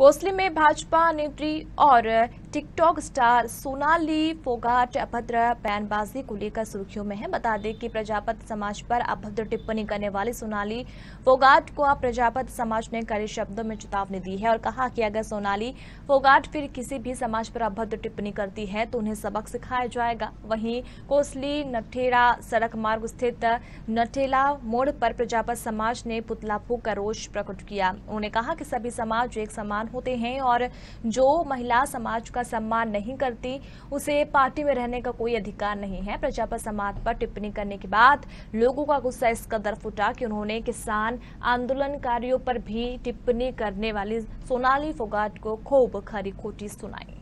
कोसली में भाजपा नेत्री और टिकटॉक स्टार सोनाली फोगाट अभद्र बयानबाजी को लेकर सुर्खियों में है। बता दें कि प्रजापति समाज पर अभद्र टिप्पणी करने वाली सोनाली फोगाट को अब प्रजापत समाज ने कड़े शब्दों में चेतावनी दी है और कहा कि अगर सोनाली फोगाट फिर किसी भी समाज पर अभद्र टिप्पणी करती है तो उन्हें सबक सिखाया जाएगा। वहीं कोसली नठेरा सड़क मार्ग स्थित नठेला मोड़ पर प्रजापत समाज ने पुतला फूक का रोष प्रकट किया। उन्होंने कहा कि सभी समाज एक समान होते हैं और जो महिला समाज का सम्मान नहीं करती, उसे पार्टी में रहने का कोई अधिकार नहीं है। प्रजापति समाज पर टिप्पणी करने के बाद लोगों का गुस्सा इस कदर फूटा कि उन्होंने किसान आंदोलनकारियों पर भी टिप्पणी करने वाली सोनाली फोगाट को खूब खरी खोटी सुनाई।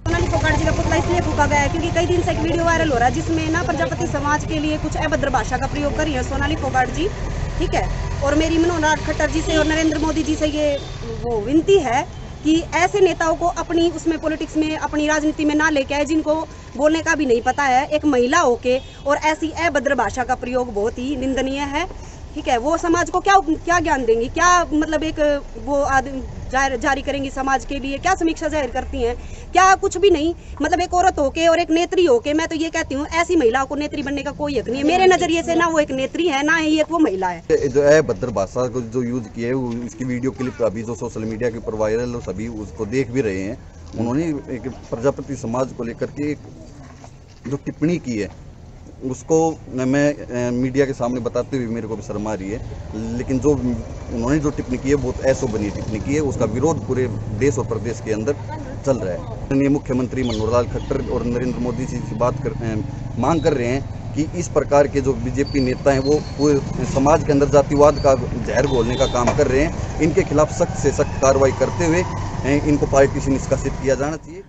सोनाली फोगाट जी का पुतला इसलिए फूका गया है क्योंकि कई दिन से एक वीडियो वायरल हो रहा है जिसमें ना प्रजापति समाज के लिए कुछ अभद्र भाषा का प्रयोग कर रही है। सोनाली फोगाट जी ठीक है? और मेरी मनोहर खट्टर जी से और नरेंद्र मोदी जी से ये वो विनती है कि ऐसे नेताओं को अपनी उसमें पॉलिटिक्स में, अपनी राजनीति में ना लेके आए, जिनको बोलने का भी नहीं पता है। एक महिला होके और ऐसी अभद्र भाषा का प्रयोग बहुत ही निंदनीय है। ठीक है वो समाज को क्या क्या ज्ञान देंगी? क्या मतलब एक वो आदमी जारी करेंगी समाज के लिए? क्या समीक्षा ज़ाहिर करती हैं? क्या कुछ भी नहीं? मतलब एक औरत होके और एक नेत्री होके मैं तो ये कहती हूँ ऐसी महिलाओं को नेत्री बनने का कोई हक नहीं है। मेरे नज़रिए से ना वो एक नेत्री है ना ही एक वो महिला है। जो है भद्र भाषा को जो यूज़ किया है इसकी वीडियो क्लिप अभी जो सोशल मीडिया के ऊपर वायरल सभी उसको देख भी रहे हैं। उन्होंने एक प्रजापति समाज को लेकर के जो टिप्पणी की है उसको मैं मीडिया के सामने बताते हुए मेरे को भी शर्मा रही है। लेकिन जो उन्होंने जो टिप्पणी की है, बहुत ऐसो बनी टिप्पणी की है, उसका विरोध पूरे देश और प्रदेश के अंदर चल रहा है। माननीय मुख्यमंत्री मनोहर लाल खट्टर और नरेंद्र मोदी जी से बात कर मांग कर रहे हैं कि इस प्रकार के जो बीजेपी नेता हैं, वो पूरे समाज के अंदर जातिवाद का जहर घोलने का काम कर रहे हैं। इनके खिलाफ सख्त से सख्त कार्रवाई करते हुए इनको पार्टी से निष्कासित किया जाना चाहिए।